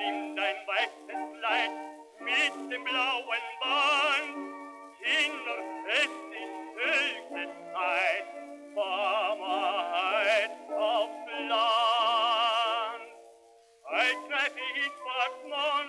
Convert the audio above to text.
in dein weißes Kleid mit dem blauen Band. Kinder, es ist höchste Zeit, Wahrheit aufs Land. Ein Kneipe hin, fragt man,